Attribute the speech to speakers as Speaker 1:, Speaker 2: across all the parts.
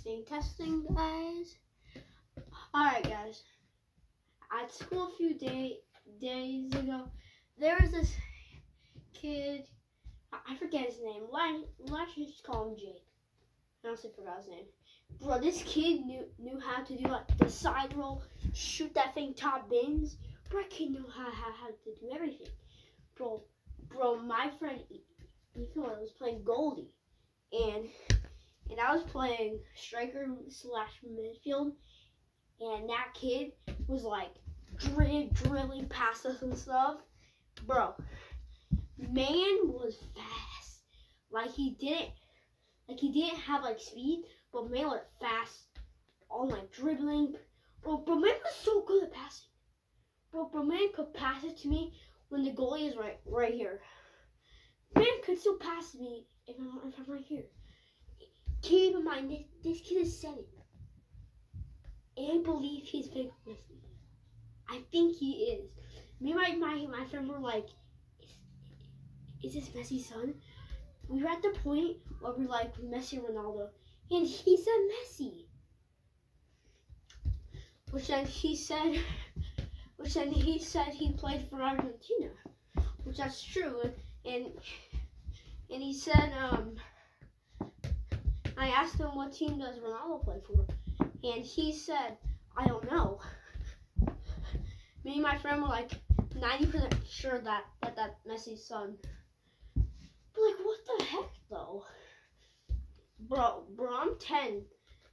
Speaker 1: testing, testing, guys. Alright, guys. At school a few day, days ago, there was this kid. I forget his name. Let's, let's just call him Jake. I honestly forgot his name. Bro, this kid knew knew how to do like the side roll, shoot that thing top bins. Bro, kid knew how, how, how to do everything. Bro, bro, my friend Ethan was playing Goldie. and and I was playing striker slash midfield, and that kid was like drill, drilling past us and stuff. Bro, man was fast. Like he didn't, like he didn't have like speed, but man was fast. All like dribbling. Bro, bro, man was so good at passing. Bro, bro, man could pass it to me when the goalie is right, right here. Man could still pass me if I'm, if I'm right here. Keep in mind, this, this kid is seven. And I believe he's big Messi. I think he is. Me and my, my, my friend were like, is, is this Messi's son? We were at the point where we are like Messi Ronaldo. And he said Messi. Which then he said, which then he said he played for Argentina. Which that's true. And, and he said, um, I asked him what team does Ronaldo play for, and he said, I don't know. Me and my friend were like 90% sure that, that that Messi's son. But like, what the heck though? Bro, bro, I'm 10,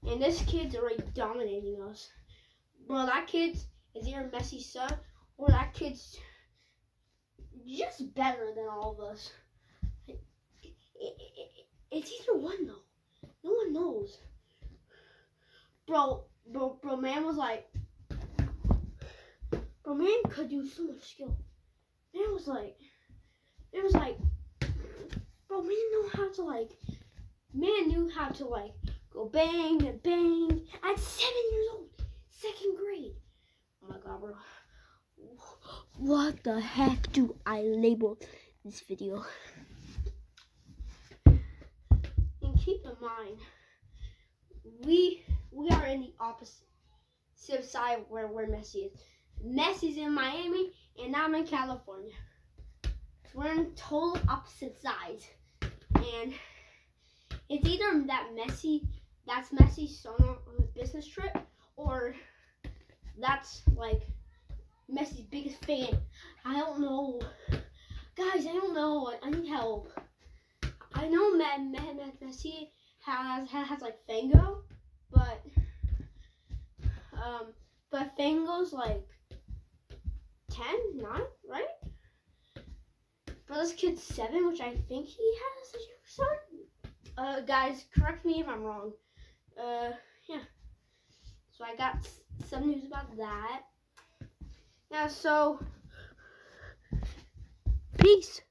Speaker 1: and this kid's already dominating us. Bro, that kid's is either Messi's son or that kid's just better than all of us. It, it, it, it's either one though. Bro, bro, bro, man was like, bro, man could do so much skill. Man was like, it was like, bro, man knew how to like, man knew how to like go bang and bang at seven years old, second grade. Oh my god, bro. What the heck do I label this video? And keep in mind, we we are in the opposite side where where Messi is. Messi's in Miami, and I'm in California. So we're in total opposite sides, and it's either that Messi, that's Messi's son on a business trip, or that's like Messi's biggest fan. I don't know, guys. I don't know. I need help. I know Messi has, has like Fango, but um, but Fango's like 10, 9, right? But this kid's seven, which I think he has a son. Uh, guys, correct me if I'm wrong. Uh, yeah. So I got some news about that. Yeah, so peace.